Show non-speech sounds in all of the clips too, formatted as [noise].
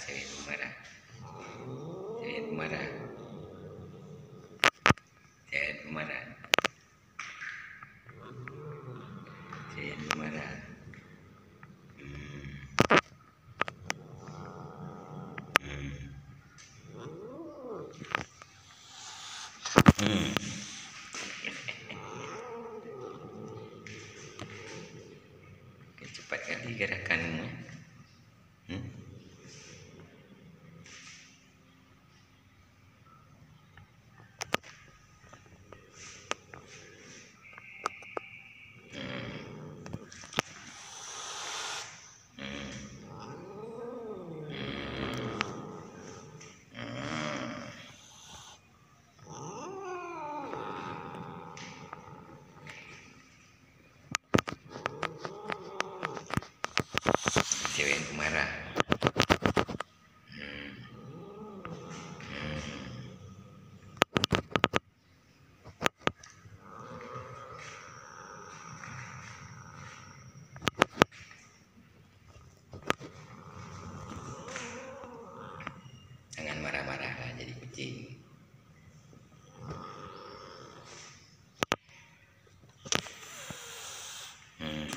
cewek itu marah cewek itu marah cewek itu marah cewek itu marah Hmm. Hmm. Hmm. cepat kali gerakanmu hmm? Cewek itu marah Hmm. Hmm. jangan marah-marah lah jadi kucing Hmm.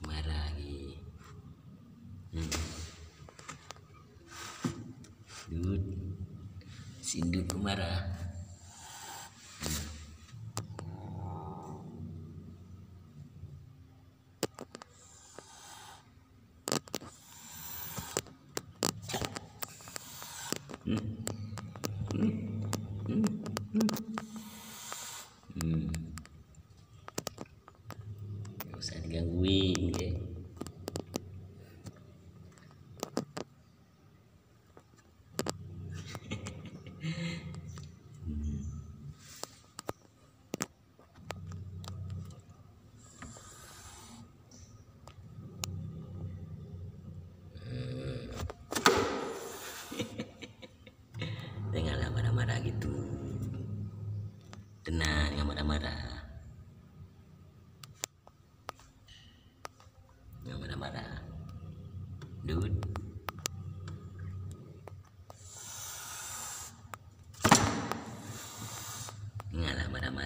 marah lagi hmm. Dud Hmm. Hmm. Hmm. Hmm. Hmm. Gak usah digangguin ya. Janganlah marah-marah gitu. Tenang, jangan marah-marah.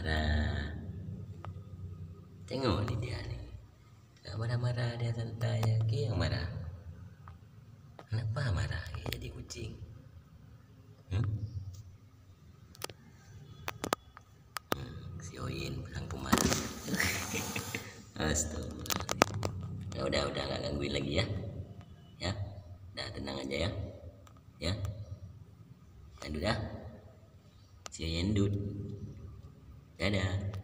Marah-marah. Tengok ni dia ni. Tak marah-marah dia santai. Ke yang marah? Kenapa marah? Dia jadi kucing. Hmm? Hmm, si Oyin sang pemarah. [laughs] Astagfirullah. Ya udah udah nggak gangguin lagi ya. Ya. Udah tenang aja ya. Ya. Dan udah. Si dud. Cái.